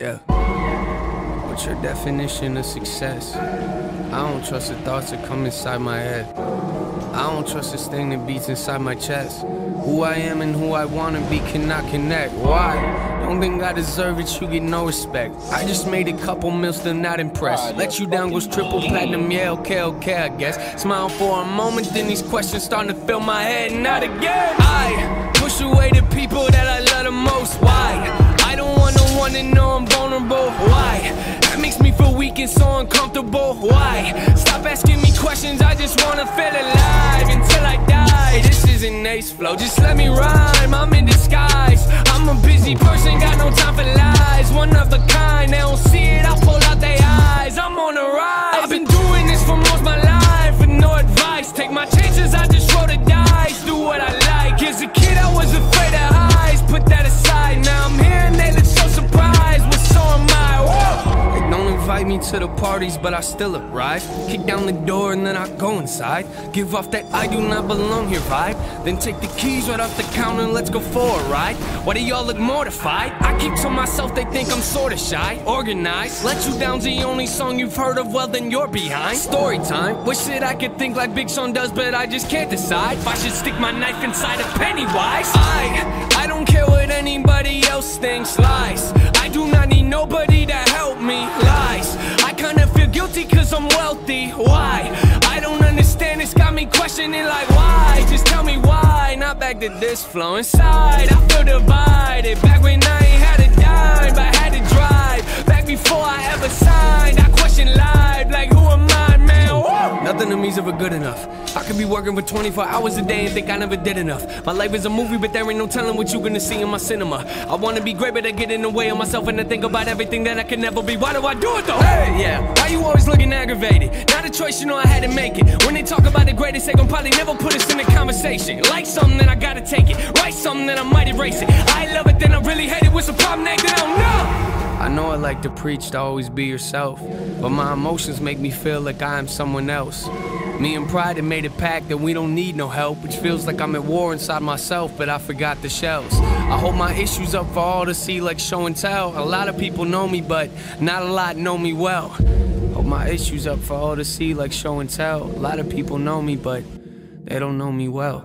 Yeah. What's your definition of success? I don't trust the thoughts that come inside my head. I don't trust this thing that beats inside my chest. Who I am and who I wanna be cannot connect. Why? Don't think I deserve it, you get no respect. I just made a couple mil, still not impressed. Let you down goes triple platinum, yeah, okay, okay, I guess. Smile for a moment, then these questions starting to fill my head, not again. I push away the people that I love the most. Why? I know I'm vulnerable. Why? That makes me feel weak and so uncomfortable. Why? Stop asking me questions, I just wanna feel alive until I die. This isn't ace flow, just let me rhyme. I'm in disguise. I'm a busy person, got no time for lies. One of a kind, they don't see it, I'll pull out their eyes. I'm on a rise. I've been doing this for most my life with no advice. Take my chances, I just roll the dice. Me to the parties, but I still arrive. Kick down the door and then I go inside. Give off that I do not belong here vibe. Then take the keys right off the counter and let's go for a ride. Why do y'all look mortified? I keep to myself, they think I'm sorta shy. Organized, let you down's the only song you've heard of, well then you're behind. Story time, wish that I could think like Big Sean does, but I just can't decide. If I should stick my knife inside a Pennywise. I, I don't care what anybody else thinks, lies. I do not need nobody to guilty cause I'm wealthy, why? I don't understand, it's got me questioning like why? Just tell me why, not back to this flow inside. I feel divided, back when I ain't had a dime, but had to drive. Back before I ever signed, I question life like who am I, man? Nothing to me's ever good enough. I could be working for 24 hours a day and think I never did enough. My life is a movie, but there ain't no telling what you gonna see in my cinema. I wanna be great, but I get in the way of myself and I think about everything that I can never be. Why do I do it though? Hey, yeah. Why you always looking aggravated? Not a choice, you know I had to make it. When they talk about the greatest, they gon' probably never put us in a conversation. Like something, then I gotta take it. Write something, then I might erase it. I love it, then I really hate it. What's the problem, Nate? Then I don't know. I know I like to preach to always be yourself, but my emotions make me feel like I am someone else. Me and Pride have made a pact that we don't need no help, which feels like I'm at war inside myself, but I forgot the shells. I hold my issues up for all to see, like show and tell. A lot of people know me, but not a lot know me well. Hold my issues up for all to see, like show and tell. A lot of people know me, but they don't know me well.